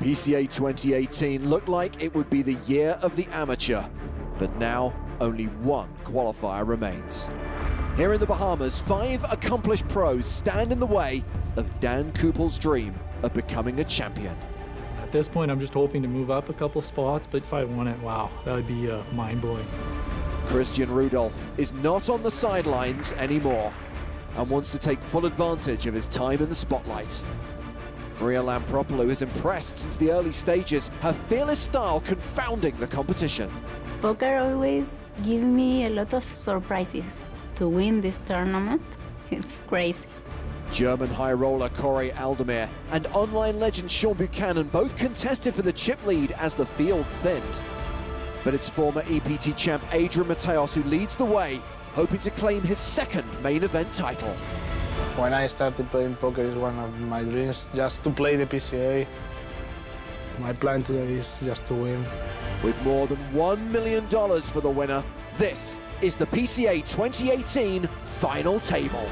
PCA 2018 looked like it would be the year of the amateur, but now only one qualifier remains. Here in the Bahamas, five accomplished pros stand in the way of Dan Kupel's dream of becoming a champion. At this point, I'm just hoping to move up a couple spots, but if I won it, wow, that would be uh, mind-blowing. Christian Rudolph is not on the sidelines anymore and wants to take full advantage of his time in the spotlight. Maria Lampropoulou has impressed since the early stages, her fearless style confounding the competition. Poker always give me a lot of surprises. To win this tournament, it's crazy. German high roller Koray Aldemir and online legend Shawn Buchanan both contested for the chip lead as the field thinned. But it's former EPT champ Adrian Mateos who leads the way, hoping to claim his second main event title. When I started playing poker, is one of my dreams, just to play the PCA. My plan today is just to win. With more than $1 million for the winner, this is the PCA 2018 Final Table.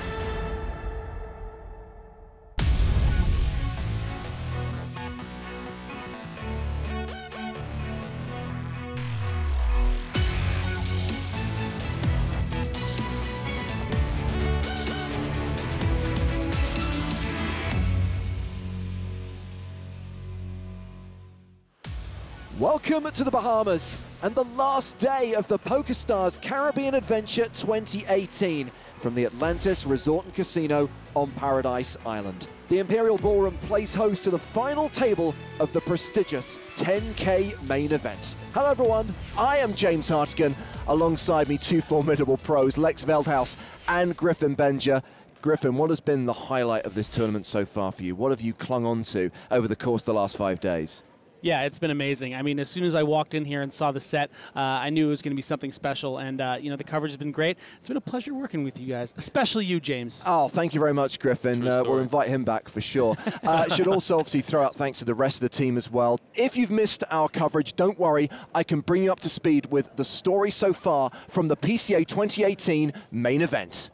Welcome to the Bahamas and the last day of the PokerStars Caribbean Adventure 2018 from the Atlantis Resort and Casino on Paradise Island. The Imperial Ballroom plays host to the final table of the prestigious 10K main event. Hello everyone, I am James Hartigan. Alongside me, two formidable pros, Lex Veldhuis and Griffin Benger. Griffin, what has been the highlight of this tournament so far for you? What have you clung on to over the course of the last five days? Yeah, it's been amazing. I mean, as soon as I walked in here and saw the set, uh, I knew it was going to be something special. And, uh, you know, the coverage has been great. It's been a pleasure working with you guys, especially you, James. Oh, thank you very much, Griffin. Uh, we'll invite him back for sure. Uh, should also obviously throw out thanks to the rest of the team as well. If you've missed our coverage, don't worry. I can bring you up to speed with the story so far from the PCA 2018 main event.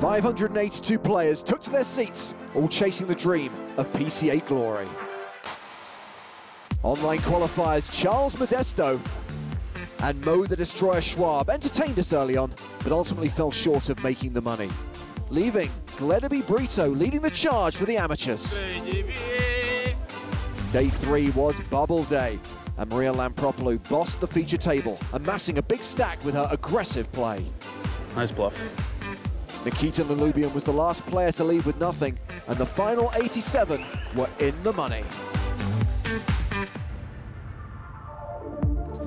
582 players took to their seats, all chasing the dream of PCA glory. Online qualifiers Charles Modesto and Mo the Destroyer Schwab entertained us early on, but ultimately fell short of making the money, leaving Gledaby Brito leading the charge for the amateurs. Day three was bubble day, and Maria Lampropoulou bossed the feature table, amassing a big stack with her aggressive play. Nice bluff. Nikita Lalubian was the last player to leave with nothing, and the final 87 were in the money.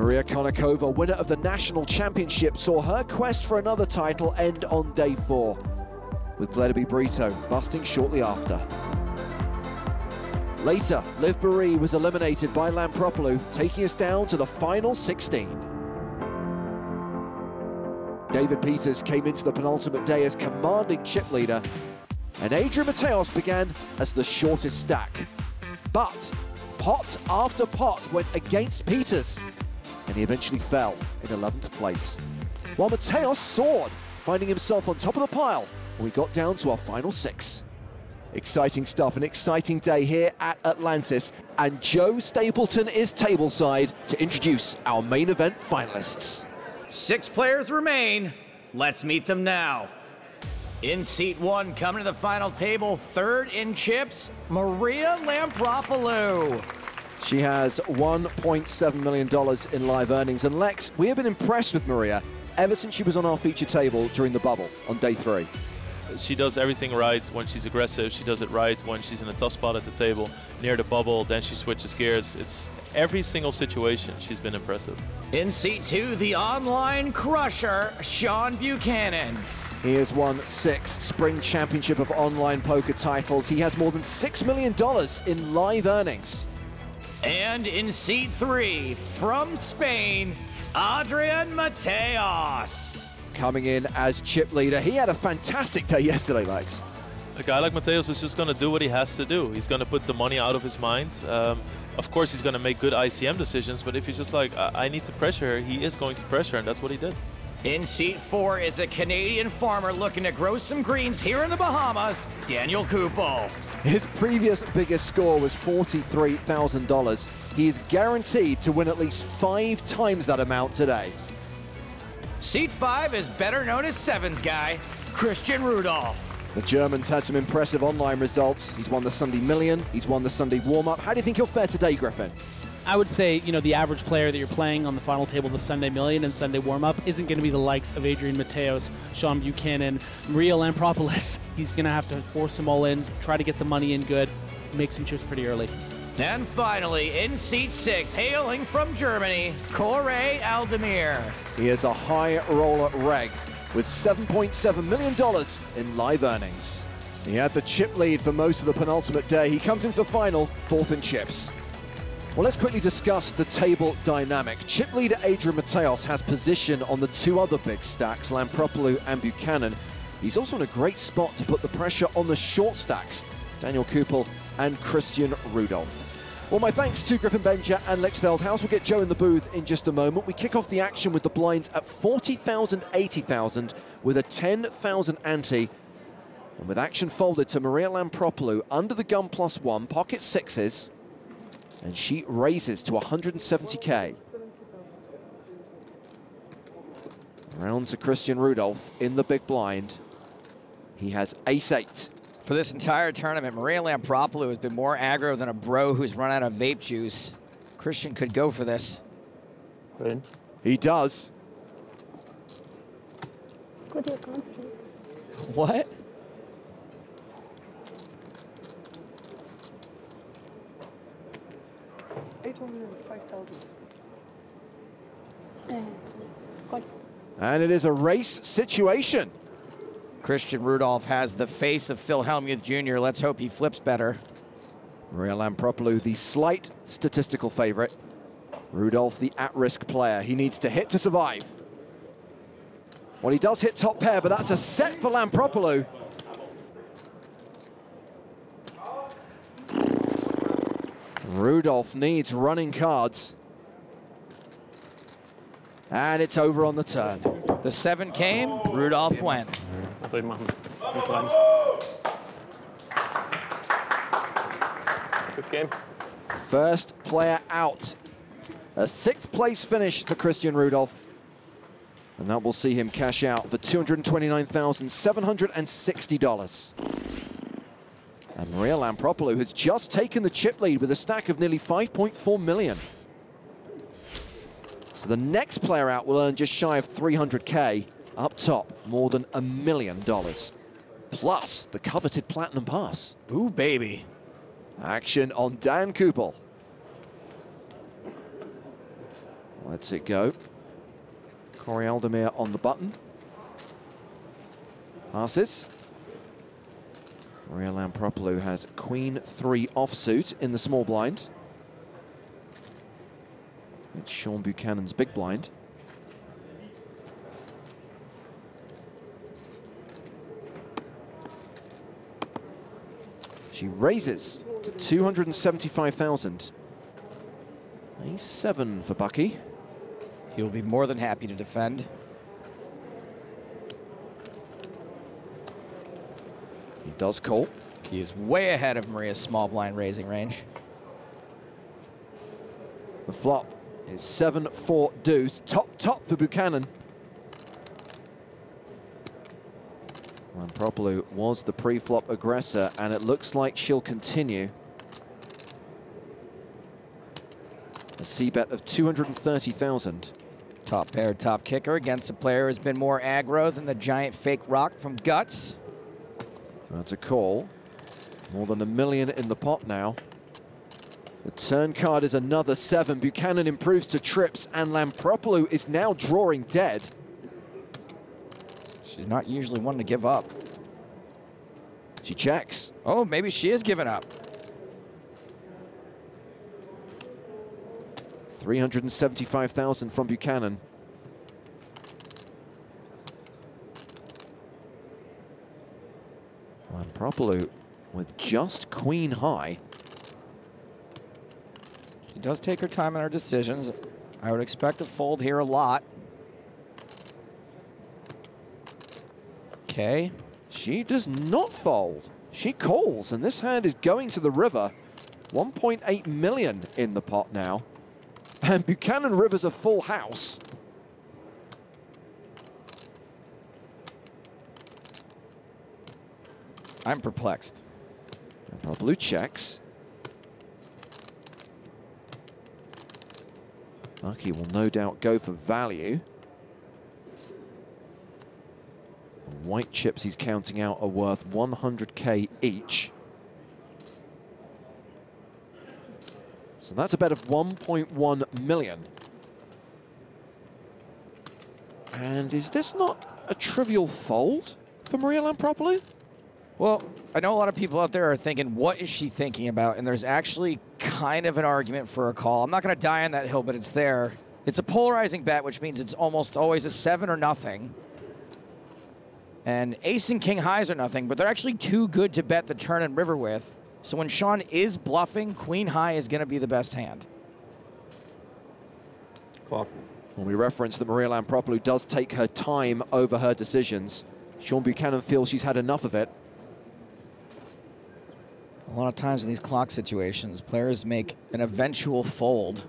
Maria Konnikova, winner of the national championship, saw her quest for another title end on day four, with Gledaby Brito busting shortly after. Later, Liv Boeree was eliminated by Lampropoulou, taking us down to the final 16. David Peters came into the penultimate day as commanding chip leader, and Adrian Mateos began as the shortest stack. But pot after pot went against Peters, and he eventually fell in 11th place. While Mateos soared, finding himself on top of the pile we got down to our final six. Exciting stuff, an exciting day here at Atlantis, and Joe Stapleton is tableside to introduce our main event finalists. Six players remain. Let's meet them now. In seat one, coming to the final table, third in chips, Maria Lampropoulou. She has $1.7 million in live earnings. And Lex, we have been impressed with Maria ever since she was on our feature table during the bubble on day three. She does everything right when she's aggressive. She does it right when she's in a tough spot at the table, near the bubble. Then she switches gears. It's every single situation she's been impressive. In seat two, the online crusher, Shawn Buchanan. He has won six Spring Championship of Online Poker titles. He has more than $6 million in live earnings. And in seat three, from Spain, Adrian Mateos. Coming in as chip leader. He had a fantastic day yesterday, Lex. A guy like Mateos is just going to do what he has to do. He's going to put the money out of his mind. Um, of course, he's going to make good ICM decisions, but if he's just like, I, I need to pressure her, he is going to pressure, and that's what he did. In seat four is a Canadian farmer looking to grow some greens here in the Bahamas, Daniel Kupel. His previous biggest score was $43,000. He is guaranteed to win at least five times that amount today. Seat five is better known as Sevens guy, Christian Rudolph. The German's had some impressive online results. He's won the Sunday Million, he's won the Sunday Warm-Up. How do you think he'll fare today, Griffin? I would say, you know, the average player that you're playing on the final table of the Sunday Million and Sunday Warm-Up isn't going to be the likes of Adrian Mateos, Shawn Buchanan, Maria Lampropulos. He's going to have to force them all in, try to get the money in good, make some chips pretty early. And finally, in seat six, hailing from Germany, Koray Aldemir. He is a high roller reg with $7.7 million in live earnings. He had the chip lead for most of the penultimate day. He comes into the final, fourth in chips. Well, let's quickly discuss the table dynamic. Chip leader Adrian Mateos has position on the two other big stacks, Lampropulos and Buchanan. He's also in a great spot to put the pressure on the short stacks, Daniel Kupel and Christian Rudolph. Well, my thanks to Griffin Benger and Lex Veldhuis. We'll get Joe in the booth in just a moment. We kick off the action with the blinds at 40,000, 80,000 with a 10,000 ante. And with action folded to Maria Lampropulos under the gun plus one, pocket sixes, and she raises to 170k. Round to Christian Rudolph in the big blind. He has ace-eight. For this entire tournament, Maria Lampropulos has been more aggro than a bro who's run out of vape juice. Christian could go for this. He does. What? And it is a race situation. Christian Rudolph has the face of Phil Hellmuth Jr. Let's hope he flips better. Maria Lampropulos, the slight statistical favorite. Rudolph, the at-risk player. He needs to hit to survive. Well, he does hit top pair, but that's a set for Lampropulos. Rudolph needs running cards. And it's over on the turn. The seven came, Rudolph went. Was soll ich machen? Nicht rein. Good game. First player out. A sixth place finish for Christian Rudolph. And that will see him cash out for $229,760. And Maria Lampropulos has just taken the chip lead with a stack of nearly 5.4 million. So the next player out will earn just shy of 300K. Up top, more than a million dollars. Plus the coveted Platinum Pass. Ooh, baby. Action on Dan Kupel. Let's it go. Koray Aldemir on the button. Passes. Maria Lampropulos has queen three offsuit in the small blind. It's Shawn Buchanan's big blind. She raises to 275,000. A seven for Bucky. He'll be more than happy to defend. Does call. He is way ahead of Maria's small blind raising range. The flop is 7-4 deuce. Top, top for Buchanan. And Lampropulos was the pre-flop aggressor, and it looks like she'll continue. A C-bet of 230,000. Top pair, top kicker against a player who's been more aggro than the giant fake rock from Guts. That's a call. More than a million in the pot now. The turn card is another seven. Buchanan improves to trips, and Lampropulos is now drawing dead. She's not usually one to give up. She checks. Oh, maybe she is giving up. 375,000 from Buchanan. Lampropulos with just queen high. She does take her time in her decisions. I would expect to fold here a lot. Okay. She does not fold. She calls, and this hand is going to the river. 1.8 million in the pot now. And Buchanan River's a full house. I'm perplexed. Blue checks. Lucky will no doubt go for value. White chips he's counting out are worth 100k each. So that's a bet of 1.1 million. And is this not a trivial fold for Maria Lampropoulou? Well, I know a lot of people out there are thinking, what is she thinking about? And there's actually kind of an argument for a call. I'm not going to die on that hill, but it's there. It's a polarizing bet, which means it's almost always a seven or nothing. And ace and king highs are nothing, but they're actually too good to bet the turn and river with. So when Shawn is bluffing, queen high is going to be the best hand. Clock. When we reference that Maria Lampropoulou does take her time over her decisions, Shawn Buchanan feels she's had enough of it. A lot of times in these clock situations, players make an eventual fold.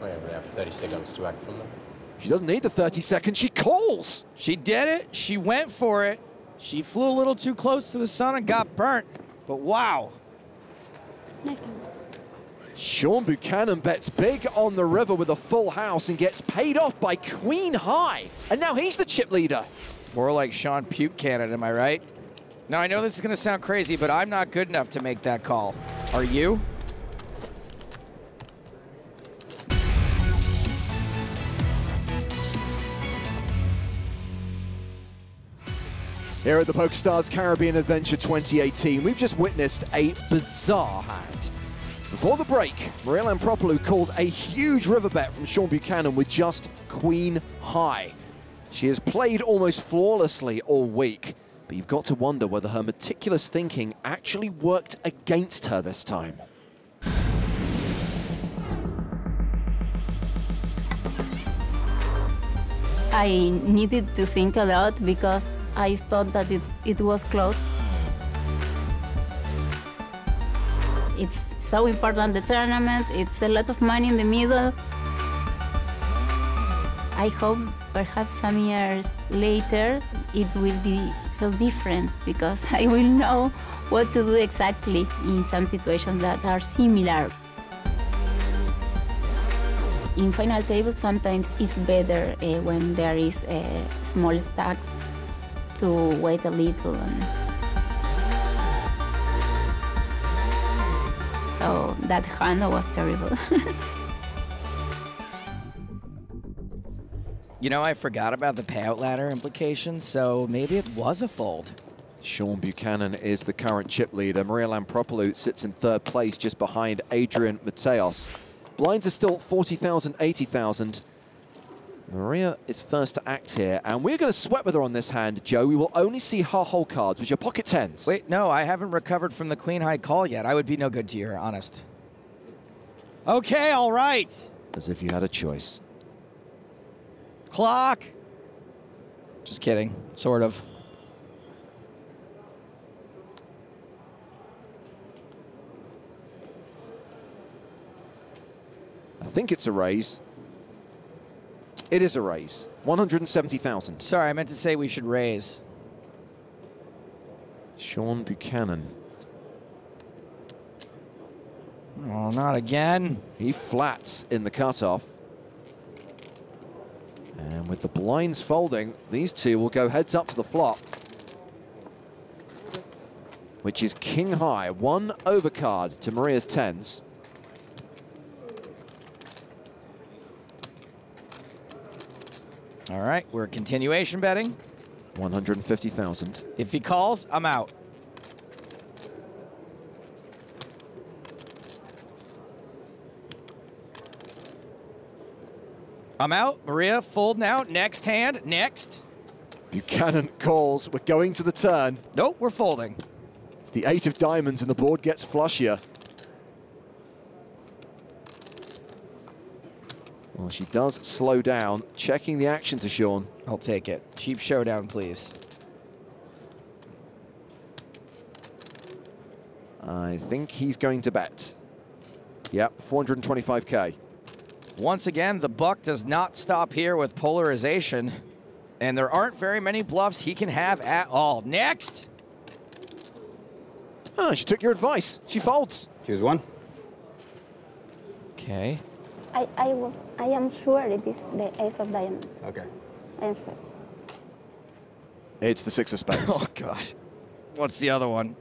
Oh yeah, we have 30 seconds to act from them. She doesn't need the 30 seconds, she calls! She did it, she went for it. She flew a little too close to the sun and got burnt. But wow. Shawn Buchanan bets big on the river with a full house and gets paid off by Queen High. And now he's the chip leader. More like Shawn Puke Cannon, am I right? Now, I know this is going to sound crazy, but I'm not good enough to make that call. Are you? Here at the PokerStars Caribbean Adventure 2018, we've just witnessed a bizarre hand. Before the break, Maria Lampropoulou called a huge river bet from Shawn Buchanan with just Queen High. She has played almost flawlessly all week, but you've got to wonder whether her meticulous thinking actually worked against her this time. I needed to think a lot because I thought that it, it was close. It's so important, the tournament. It's a lot of money in the middle. I hope perhaps some years later it will be so different because I will know what to do exactly in some situations that are similar. In final tables, sometimes it's better uh, when there is uh, small stacks to wait a little. And so that hand was terrible. You know, I forgot about the payout ladder implications, so maybe it was a fold. Shawn Buchanan is the current chip leader. Maria Lampropoulou sits in third place just behind Adrian Mateos. Blinds are still 40,000, 80,000. Maria is first to act here, and we're going to sweat with her on this hand, Joe. We will only see her whole cards, which are pocket tens. Wait, no, I haven't recovered from the queen high call yet. I would be no good to you, honest. Okay, all right. As if you had a choice. Clock. Just kidding, sort of. I think it's a raise. It is a raise. 170,000. Sorry, I meant to say we should raise. Shawn Buchanan. Oh, not again. He flats in the cutoff. And with the blinds folding, these two will go heads up to the flop. Which is king high, one overcard to Maria's tens. All right, we're continuation betting. 150,000. If he calls, I'm out. I'm out. Maria, fold now. Next hand. Next. Buchanan calls. We're going to the turn. Nope, we're folding. It's the eight of diamonds and the board gets flushier. Well, she does slow down, checking the action to Shawn. I'll take it. Cheap showdown, please. I think he's going to bet. Yep, 425k. Once again, the buck does not stop here with polarization. And there aren't very many bluffs he can have at all. Next! Ah, she took your advice. She folds. Choose one. Okay. I, I was I am sure it is the ace of diamonds. Okay. I am sure. It's the six of spades. Oh, God. What's the other one?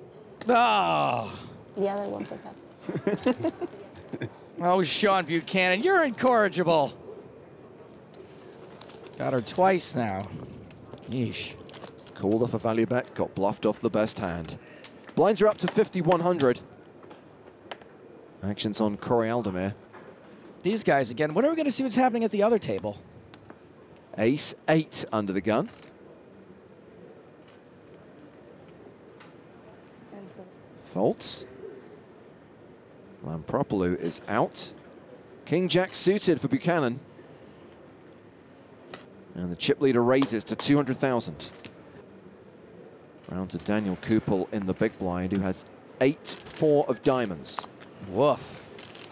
Oh, The other one perhaps. oh Shawn Buchanan, you're incorrigible. Got her twice now. Yeesh. Called off a value bet, got bluffed off the best hand. Blinds are up to 5,100. Actions on Koray Aldemir. These guys again, when are we going to see what's happening at the other table? Ace 8 under the gun. Faults. Lampropulos is out. King Jack suited for Buchanan. And the chip leader raises to 200,000. Round to Daniel Kupel in the big blind, who has 8-4 of diamonds. Woof.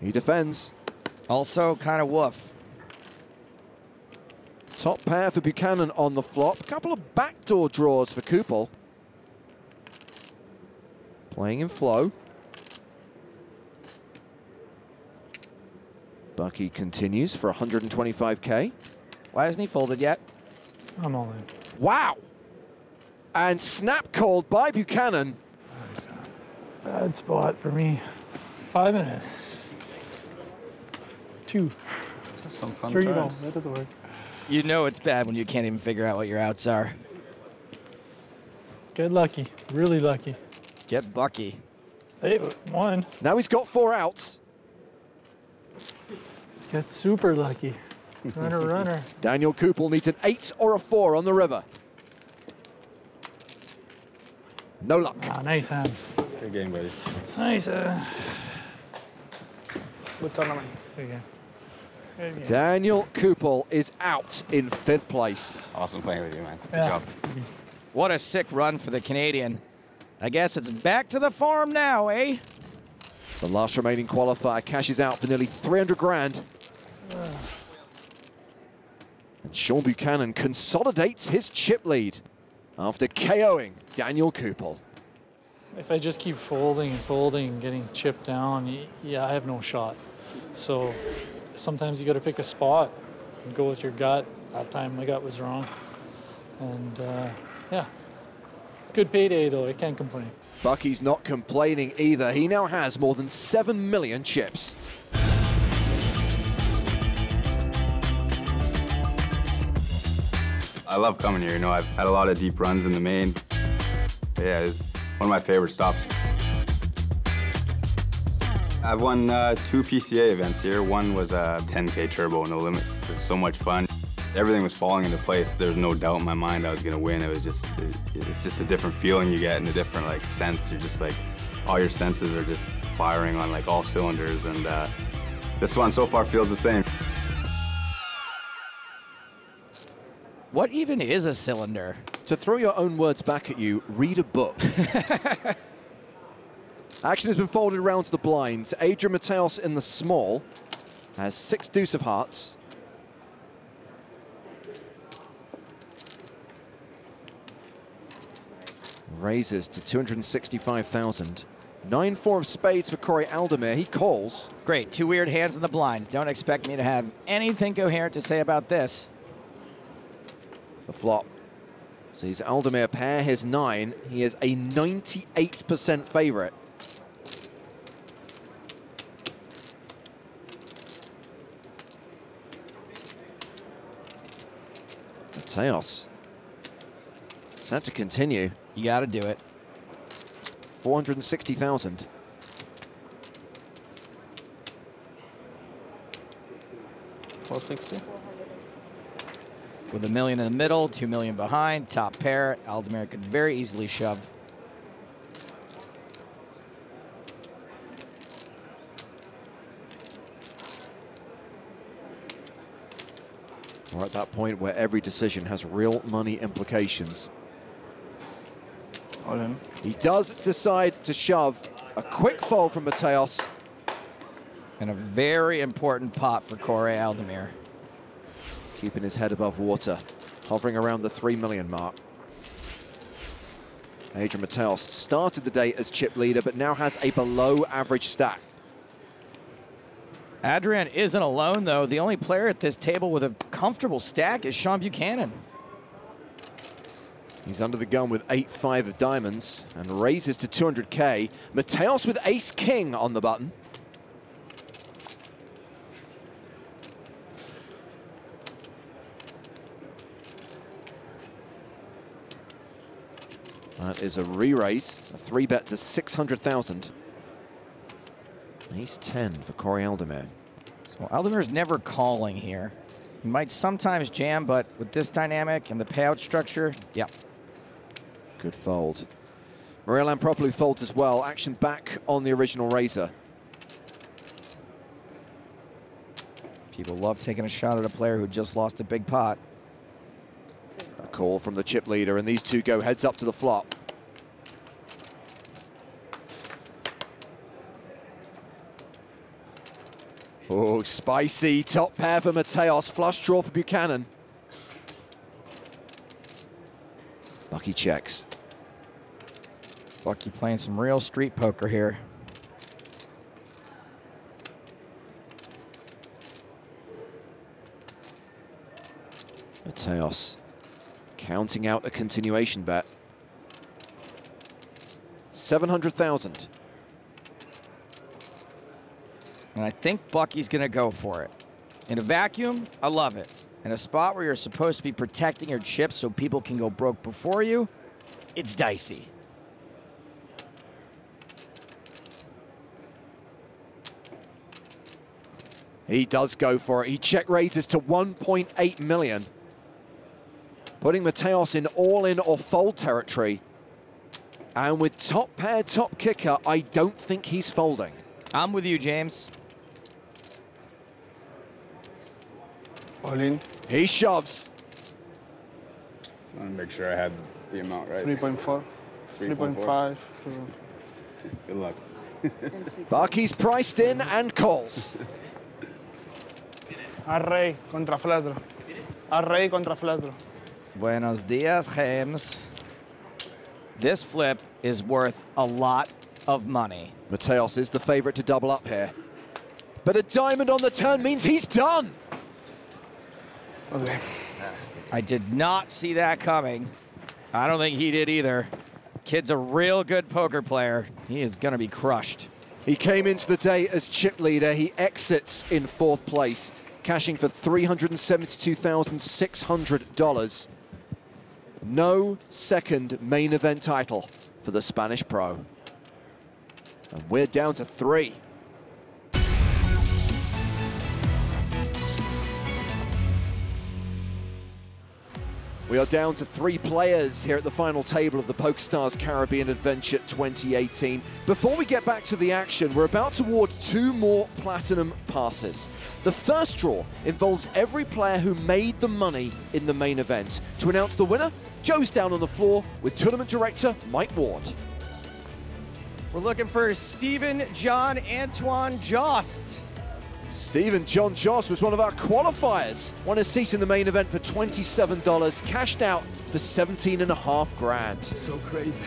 He defends. Also kind of woof. Top pair for Buchanan on the flop. A couple of backdoor draws for Kupel. Playing in flow. Bucky continues for 125k. Why hasn't he folded yet? I'm all in. Wow! And snap called by Buchanan. Bad spot for me. Five minutes. Two. That's some fun Three. No, tries. that doesn't work. You know it's bad when you can't even figure out what your outs are. Good lucky. Really lucky. Get Bucky. Hey, one. Now he's got four outs. Get super lucky. Runner, runner. Daniel Kupel needs an eight or a four on the river. No luck. Ah, nice hand. Good game, buddy. Nice. Uh, Good tournament. there you go. Good game. Daniel Kupel is out in fifth place. Awesome playing with you, man. Good Yeah. job. What a sick run for the Canadian. I guess it's back to the farm now, eh? The last remaining qualifier cashes out for nearly 300 grand. And Shawn Buchanan consolidates his chip lead after KOing Daniel Kupel. If I just keep folding and folding and getting chipped down, yeah, I have no shot. So sometimes you got to pick a spot and go with your gut. That time my gut was wrong. And uh, yeah, good payday though. I can't complain. Bucky's not complaining either. He now has more than 7 million chips. I love coming here. You know, I've had a lot of deep runs in the main. Yeah, it's one of my favorite stops. I've won uh, two PCA events here. One was a 10K Turbo No Limit. It was so much fun. Everything was falling into place. There was no doubt in my mind I was gonna win. It was just, it, it's just a different feeling you get and a different like sense. You're just like, all your senses are just firing on like all cylinders. And uh, this one so far feels the same. What even is a cylinder? To throw your own words back at you, read a book. Action has been folded around to the blinds. Adrian Mateos in the small has six deuce of hearts. Raises to 265,000. 9-4 of spades for Koray Aldemir. He calls. Great, two weird hands in the blinds. Don't expect me to have anything coherent to say about this. The flop. Sees Aldemir pair his nine. He is a 98% favorite. Mateos set to continue. You got to do it. 460,000. Four sixty. With a million in the middle, two million behind, top pair, Aldemir could very easily shove. We're at that point where every decision has real money implications. All in. He does decide to shove. A quick fold from Mateos. And a very important pot for Koray Aldemir. Keeping his head above water, hovering around the 3 million mark. Adrian Mateos started the day as chip leader, but now has a below average stack. Adrian isn't alone, though. The only player at this table with a comfortable stack is Shawn Buchanan. He's under the gun with 8-5 of diamonds and raises to 200k. Mateos with ace-king on the button. That is a re-raise, a three bet to 600,000. Ace 10 for Koray Aldemir. So Aldemir's never calling here. He might sometimes jam, but with this dynamic and the payout structure, yeah. Good fold. Maria Lampropoulou folds as well. Action back on the original Raiser. People love taking a shot at a player who just lost a big pot. A call from the chip leader, and these two go heads up to the flop. Oh, spicy top pair for Mateos. Flush draw for Buchanan. Bucky checks. Bucky playing some real street poker here. Mateos counting out a continuation bet. 700,000. And I think Bucky's going to go for it. In a vacuum, I love it. In a spot where you're supposed to be protecting your chips so people can go broke before you, it's dicey. He does go for it. He check raises to 1.8 million. Putting Mateos in all-in or fold territory. And with top pair, top kicker, I don't think he's folding. I'm with you, James. All in. He shoves. I want to make sure I had the amount right. 3.4. 3.5. Good luck. Barkey's priced in and calls. Array contra flush draw. Array contra flush draw. Buenos dias, James. This flip is worth a lot of money. Mateos is the favorite to double up here. But a diamond on the turn means he's done. Okay. I did not see that coming. I don't think he did either. Kid's a real good poker player. He is going to be crushed. He came into the day as chip leader. He exits in fourth place, cashing for $372,600. No second main event title for the Spanish pro. And we're down to three. We are down to three players here at the final table of the PokerStars Caribbean Adventure 2018. Before we get back to the action, we're about to award two more Platinum passes. The first draw involves every player who made the money in the main event. To announce the winner, Joe's down on the floor with Tournament Director Mike Ward. We're looking for Stephen John Antoine Jost. Stephen John Joss was one of our qualifiers. Won a seat in the main event for $27, cashed out for 17 and a half grand. So crazy.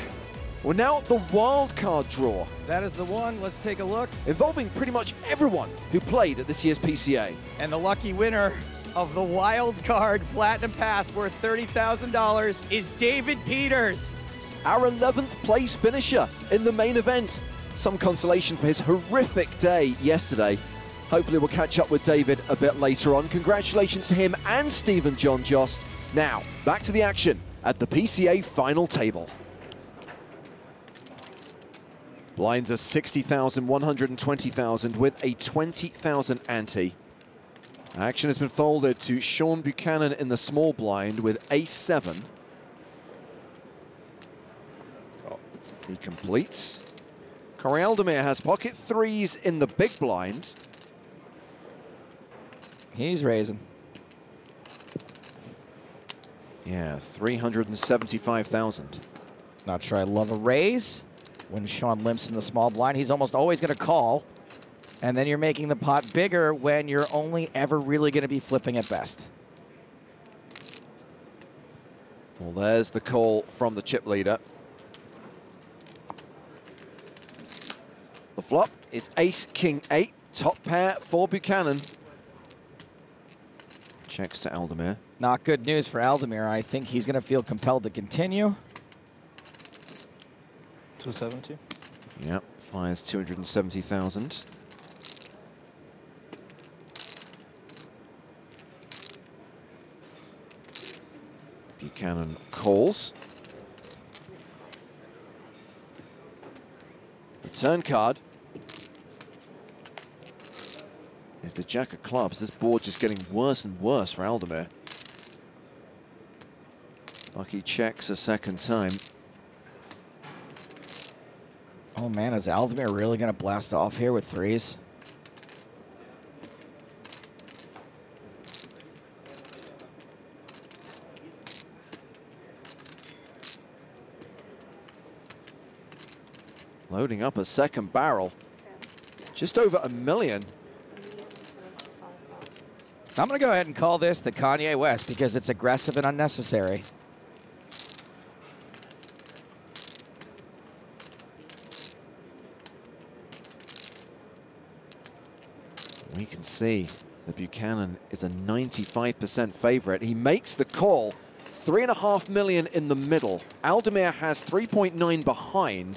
We're now at the wild card draw, That is the one. Let's take a look. involving pretty much everyone who played at this year's PCA. And the lucky winner of the wild card platinum pass worth $30,000 is David Peters. Our 11th place finisher in the main event. Some consolation for his horrific day yesterday. Hopefully we'll catch up with David a bit later on. Congratulations to him and Stephen John Jost. Now, back to the action at the PCA final table. Blinds are 60,000, 120,000 with a 20,000 ante. Action has been folded to Shawn Buchanan in the small blind with ace-7. He completes. Koray Aldemir has pocket threes in the big blind. He's raising. Yeah, 375,000. Not sure I love a raise. When Shawn limps in the small blind, he's almost always going to call. And then you're making the pot bigger when you're only ever really going to be flipping at best. Well, there's the call from the chip leader. The flop is ace, king, eight. Top pair for Buchanan. Checks to Aldemir. Not good news for Aldemir. I think he's going to feel compelled to continue. 270. Yep, fires 270,000. Buchanan calls. Return card the Jack of Clubs. This board just getting worse and worse for Aldemir. Bucky checks a second time. Oh man, is Aldemir really going to blast off here with threes? Loading up a second barrel. Just over a million. I'm going to go ahead and call this the Kanye West because it's aggressive and unnecessary. We can see that Buchanan is a 95% favorite. He makes the call. Three and a half million in the middle. Aldemir has 3.9 behind.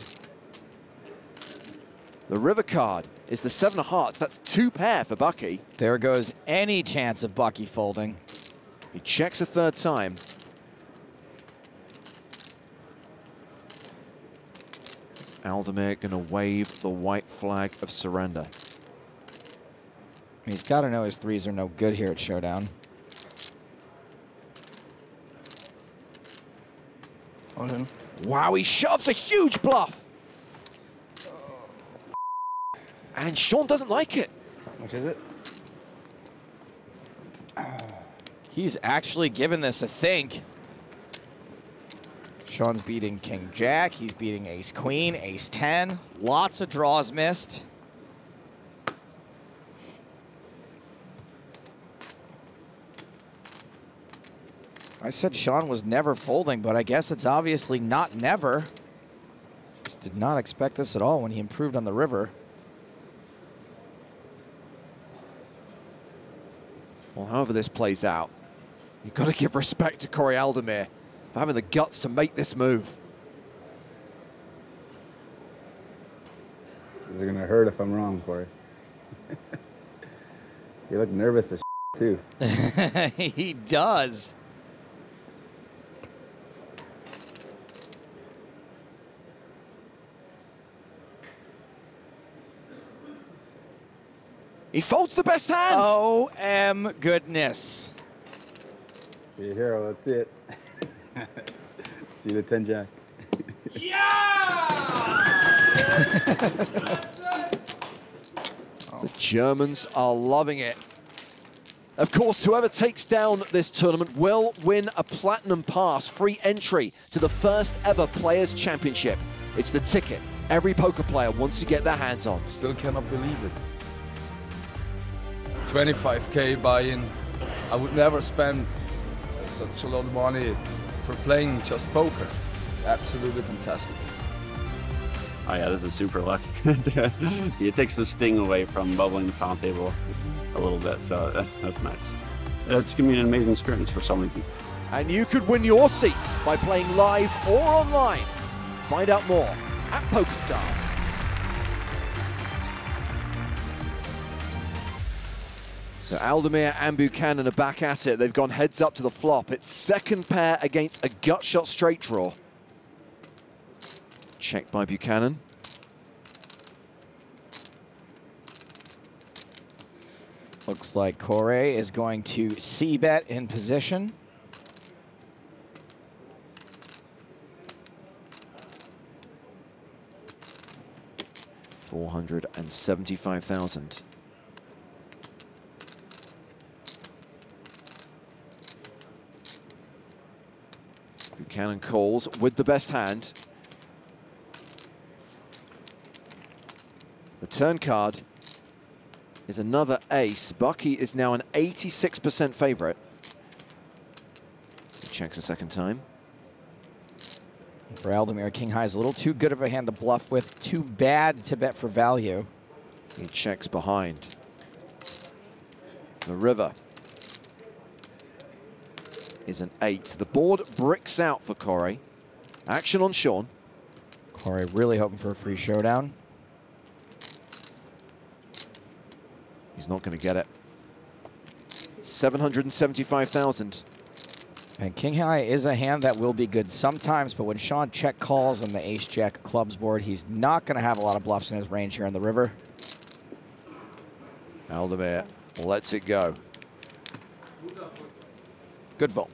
The river card is the seven of hearts. That's two pair for Bucky. There goes any chance of Bucky folding. He checks a third time. Is Aldemir going to wave the white flag of surrender? He's got to know his threes are no good here at Showdown. Wow, he shoves a huge bluff. And Shawn doesn't like it. Which is it? He's actually given this a think. Shawn's beating King Jack. He's beating Ace Queen, Ace 10. Lots of draws missed. I said Shawn was never folding, but I guess it's obviously not never. Just did not expect this at all when he improved on the river. Well, however this plays out, you've got to give respect to Koray Aldemir for having the guts to make this move. Is it gonna hurt if I'm wrong, Corey? you look nervous as too. he does. He folds the best hand. Oh, M goodness. Be a hero, that's it. See the 10 jack. yeah! The Germans are loving it. Of course, whoever takes down this tournament will win a Platinum Pass, free entry to the first ever Players' Championship. It's the ticket every poker player wants to get their hands on. Still cannot believe it. 25k buy-in. I would never spend such a lot of money for playing just poker. It's absolutely fantastic. Oh yeah, this is super lucky. it takes the sting away from bubbling the pound table a little bit, so that's nice. It's gonna be an amazing experience for so many people. And you could win your seat by playing live or online. Find out more at PokerStars. So Aldemir and Buchanan are back at it. They've gone heads up to the flop. It's second pair against a gut shot straight draw. Checked by Buchanan. Looks like Koray is going to c-bet in position. Four hundred and seventy-five thousand. Buchanan calls with the best hand. The turn card is another ace. Bucky is now an 86% favorite. He checks a second time. For Aldemir, King High is a little too good of a hand to bluff with, too bad to bet for value. He checks behind. The river is an eight. The board bricks out for Koray. Action on Shawn. Koray really hoping for a free showdown. He's not going to get it. 775,000. And King High is a hand that will be good sometimes, but when Shawn check calls on the ace-jack clubs board, he's not going to have a lot of bluffs in his range here in the river. Aldemir lets it go. Good vault.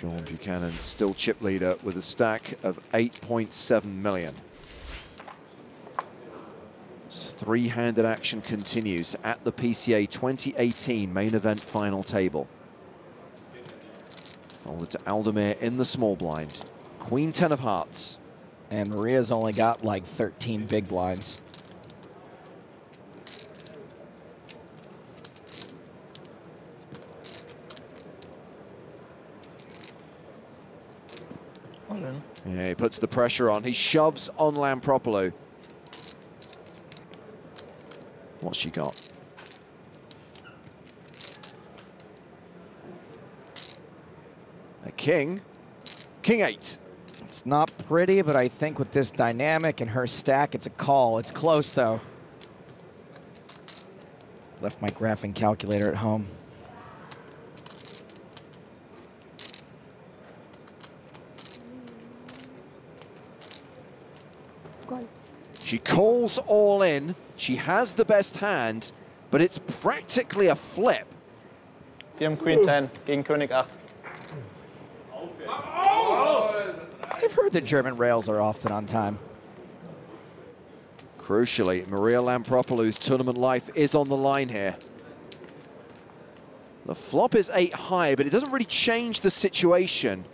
Shawn Buchanan still chip leader with a stack of 8.7 million. Three-handed action continues at the PCA 2018 main event final table. Folded to Aldemir in the small blind. Queen 10 of hearts. And Maria's only got like 13 big blinds. Puts the pressure on. He shoves on Lampropulos. What's she got? A king. King eight. It's not pretty, but I think with this dynamic and her stack, it's a call. It's close, though. Left my graphing calculator at home. She calls all in. She has the best hand, but it's practically a flip. Wir haben Queen 10 gegen König 8. I've heard the German rails are often on time. Crucially, Maria Lampropulos' tournament life is on the line here. The flop is eight high, but it doesn't really change the situation.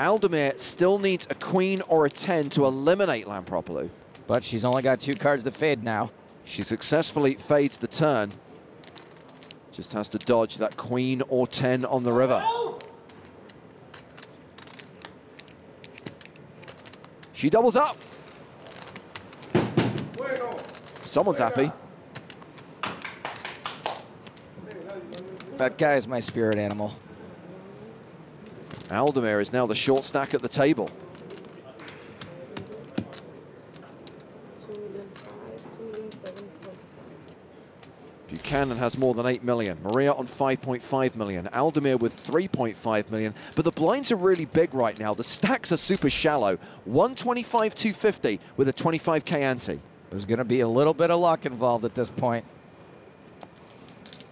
Aldemir still needs a queen or a 10 to eliminate Lampropulos. But she's only got two cards to fade now. She successfully fades the turn. Just has to dodge that queen or 10 on the river. She doubles up. Someone's happy. That guy is my spirit animal. Aldemir is now the short stack at the table. Buchanan has more than 8 million. Maria on 5.5 million. Aldemir with 3.5 million. But the blinds are really big right now. The stacks are super shallow. 125, 250 with a 25k ante. There's going to be a little bit of luck involved at this point.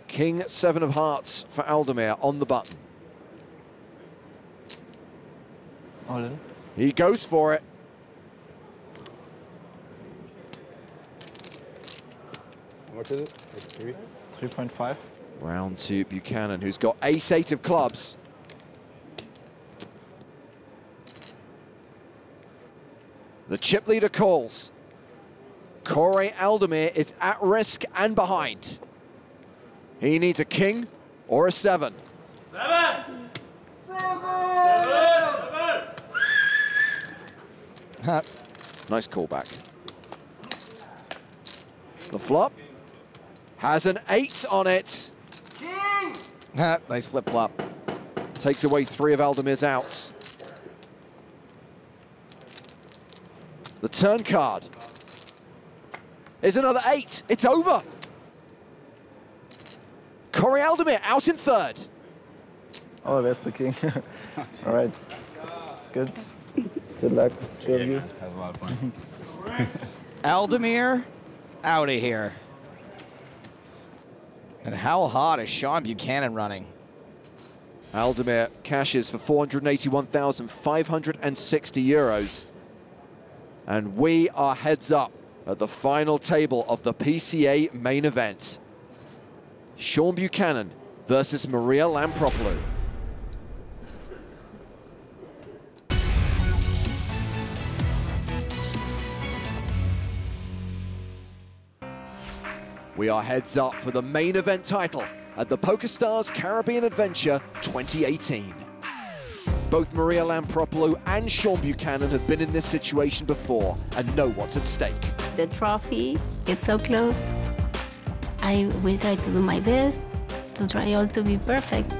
King, seven of hearts for Aldemir on the button. All in. He goes for it. How much is it? Like three? 3.5. Round to Buchanan, who's got ace-eight of clubs. The chip leader calls. Koray Aldemir is at risk and behind. He needs a king or a seven. Seven! Seven! seven. Seven! Nice callback. The flop has an eight on it. nice flip flop. Takes away three of Aldemir's outs. The turn card is another eight. It's over. Koray Aldemir out in third. Oh, there's the king. All right. Good. Good luck. Two of you. Has a lot of fun. Aldemir out of here. And how hot is Shawn Buchanan running? Aldemir cashes for 481,560 euros. And we are heads up at the final table of the PCA main event. Shawn Buchanan versus Maria Lampropoulou. We are heads up for the main event title at the PokerStars Caribbean Adventure 2018. Both Maria Lampropoulou and Shawn Buchanan have been in this situation before and know what's at stake. The trophy is so close. I will try to do my best to try all to be perfect.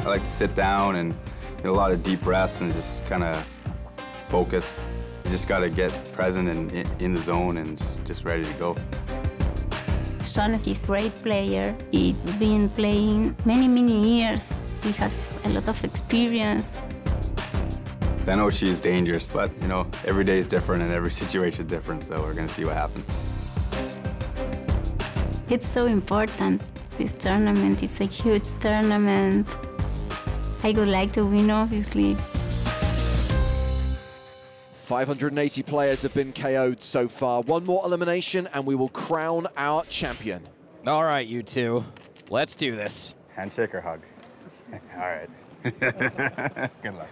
I like to sit down and get a lot of deep breaths and just kind of focus. You just got to get present and in the zone and just, just ready to go. Shawn is a great player. He's been playing many, many years. He has a lot of experience. I know she's dangerous, but you know, every day is different and every situation is different, so we're gonna see what happens. It's so important. This tournament is a huge tournament. I would like to win, obviously. 580 players have been KO'd so far. One more elimination and we will crown our champion. All right, you two. Let's do this. Handshake or hug? All right. Good luck.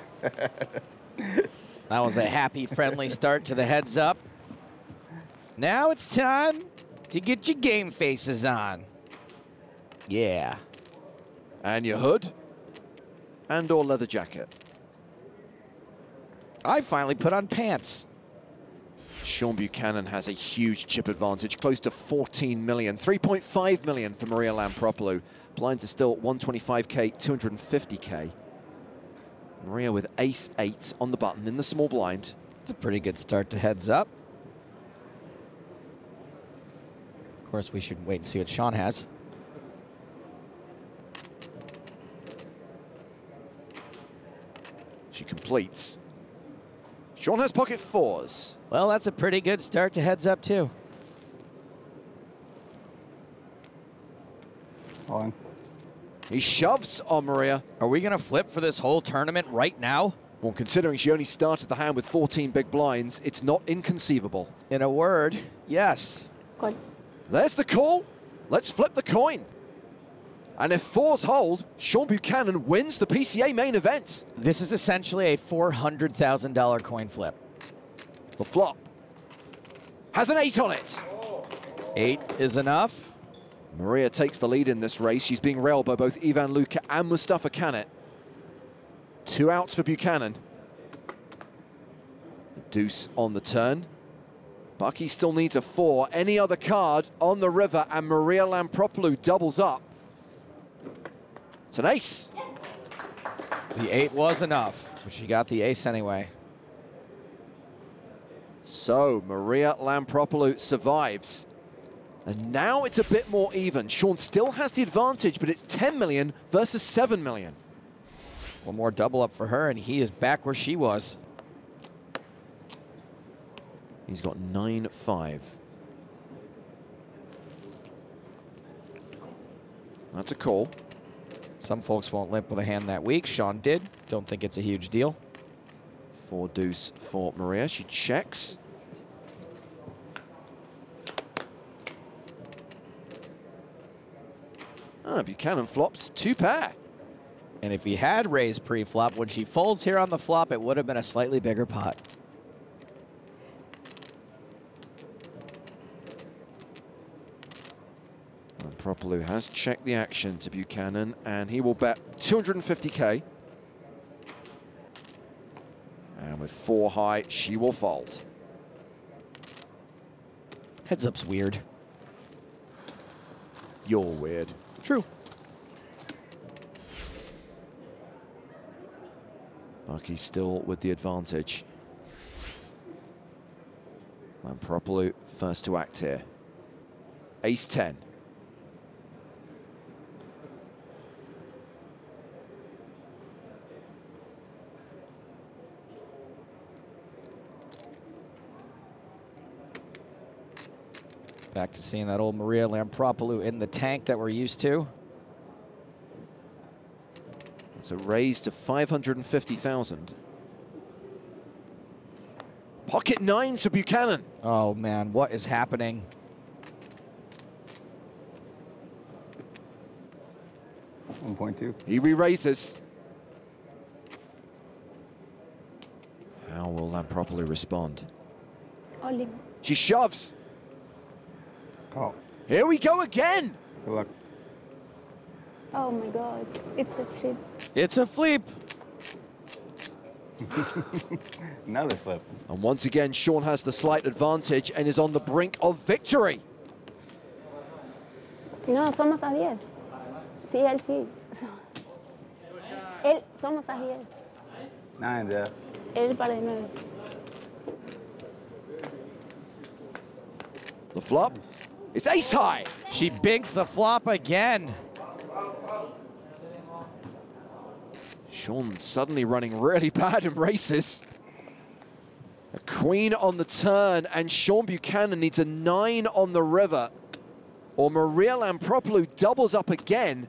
that was a happy, friendly start to the heads up. Now it's time to get your game faces on. Yeah. And your hood and or leather jacket. I finally put on pants. Shawn Buchanan has a huge chip advantage, close to 14 million, 3.5 million for Maria Lampropoulou. Blinds are still 125k, 250k. Maria with ace eight on the button in the small blind. It's a pretty good start to heads up. Of course, we should wait and see what Shawn has. She completes. Shawn has pocket fours. Well, that's a pretty good start to heads up, too. On. He shoves on Maria. Are we going to flip for this whole tournament right now? Well, considering she only started the hand with 14 big blinds, it's not inconceivable. In a word, yes. Good. There's the call. Let's flip the coin. And if fours hold, Shawn Buchanan wins the PCA main event. This is essentially a $400,000 coin flip. The flop has an eight on it. Eight is enough. Maria takes the lead in this race. She's being railed by both Ivan Luca and Mustafa Kanit. Two outs for Buchanan. The deuce on the turn. Bucky still needs a four. Any other card on the river, and Maria Lampropoulou doubles up. It's an ace. The eight was enough, but she got the ace anyway. So Maria Lampropoulou survives. And now it's a bit more even. Shawn still has the advantage, but it's 10 million versus 7 million. One more double up for her, and he is back where she was. He's got 9-5. That's a call. Some folks won't limp with a hand that week. Shawn did. Don't think it's a huge deal. Four deuce for Maria. She checks. Ah, Buchanan flops two pair. And if he had raised pre-flop, when she folds here on the flop, it would have been a slightly bigger pot. Propoulou has checked the action to Buchanan, and he will bet 250k. And with four high, she will fold. Heads up's weird. You're weird. True. Bucky still with the advantage. Lampropoulou first to act here. Ace 10. Back to seeing that old Maria Lampropoulou in the tank that we're used to. It's a raise to 550,000. Pocket nine to Buchanan. Oh man, what is happening? One point two. He re-raises. How will Lampropoulou respond? All. She shoves. Call. Here we go again. Good luck. Oh my god, it's a flip. It's a flip. Another flip. And once again, Shawn has the slight advantage and is on the brink of victory. No, somos a 10. Sí, él sí. Él, somos a 10. Nine, Jeff. Él para de 9. The flop is ace high. She binks the flop again. Shawn suddenly running really bad in races. A queen on the turn, and Shawn Buchanan needs a nine on the river. Or Maria Lampropoulou doubles up again.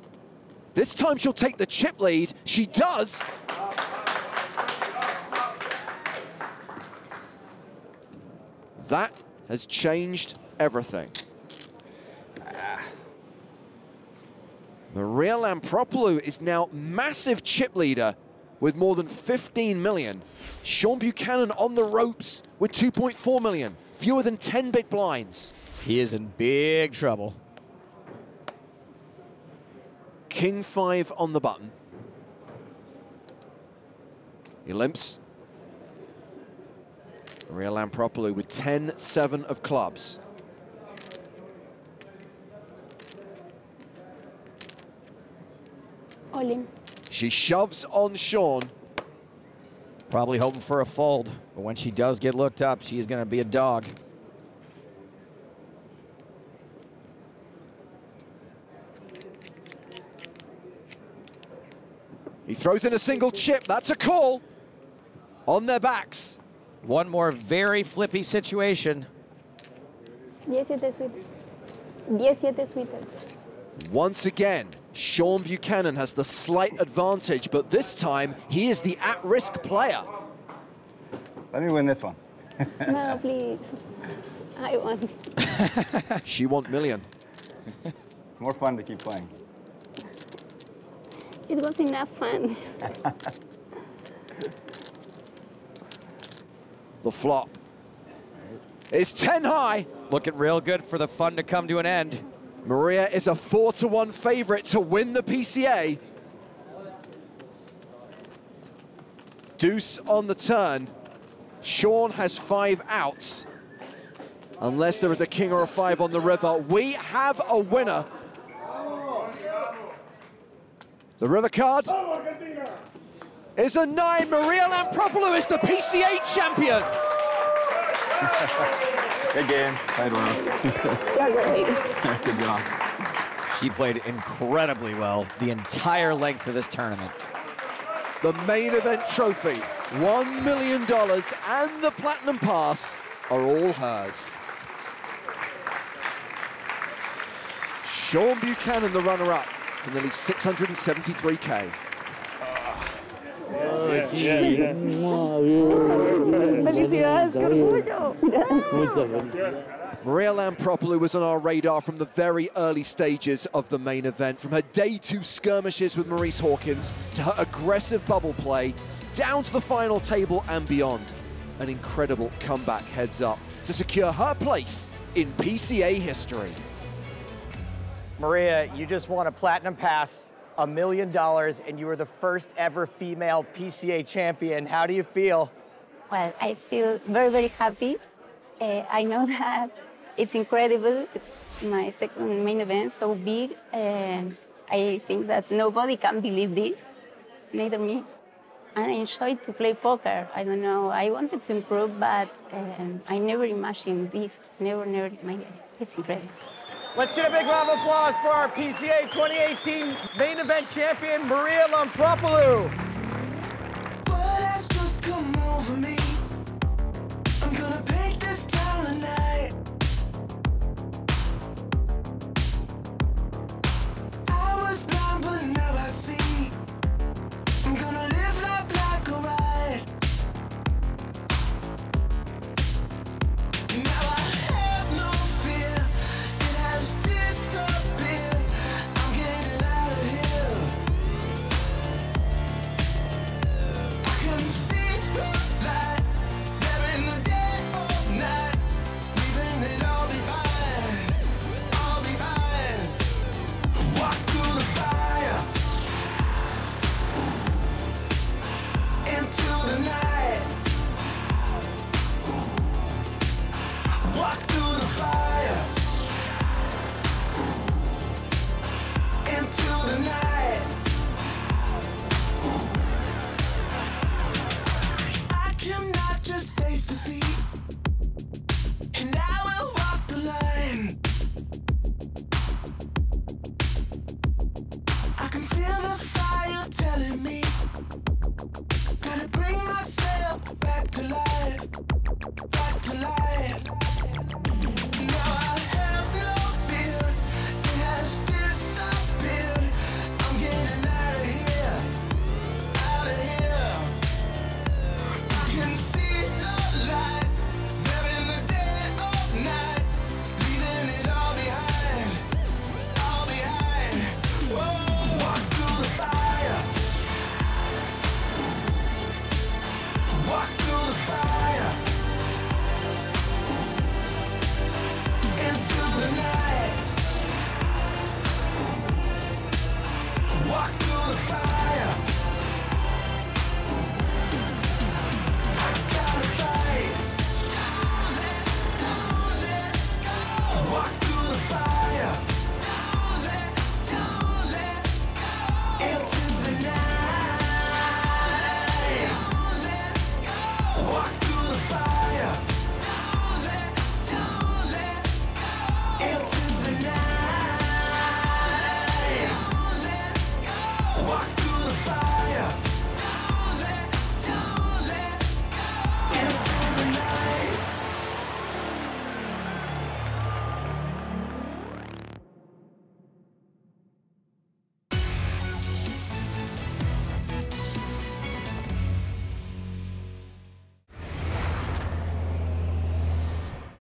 This time she'll take the chip lead. She does. That has changed everything. Maria Lampropoulou is now massive chip leader with more than 15 million. Shawn Buchanan on the ropes with 2.4 million, fewer than 10 big blinds. He is in big trouble. King 5 on the button. He limps. Maria Lampropoulou with 10-7 of clubs. All in. She shoves on Shawn. Probably hoping for a fold, but when she does get looked up, she's going to be a dog. He throws in a single chip. That's a call. On their backs. One more very flippy situation. 17 suites. 17 suites. Once again, Shawn Buchanan has the slight advantage, but this time he is the at-risk player. Let me win this one. No, please. I want. she want million. it's More fun to keep playing. It was enough fun. The flop is 10 high. Looking real good for the fun to come to an end. Maria is a 4 to 1 favorite to win the PCA. Deuce on the turn. Shawn has five outs. Unless there is a king or a five on the river, we have a winner. The river card is a nine. Maria Lampropoulou is the PCA champion. Good game. Played well. Good job. She played incredibly well the entire length of this tournament. The main event trophy, $1 million and the Platinum Pass are all hers. Shawn Buchanan, the runner-up, for nearly 673K. Felicidades, qué orgullo. Maria Lampropoulou was on our radar from the very early stages of the main event, from her day two skirmishes with Maurice Hawkins to her aggressive bubble play, down to the final table and beyond. An incredible comeback heads up to secure her place in PCA history. Maria, you just won a platinum pass, a million dollars, and you were the first ever female PCA champion. How do you feel? Well, I feel very, very happy. Uh, I know that it's incredible. It's my second main event, so big. Um, I think that nobody can believe this, neither me. And I enjoy to play poker. I don't know. I wanted to improve, but um, I never imagined this. Never, never in my life. It's incredible. Let's get a big round of applause for our PCA 2018 main event champion, Maria Lampropoulou.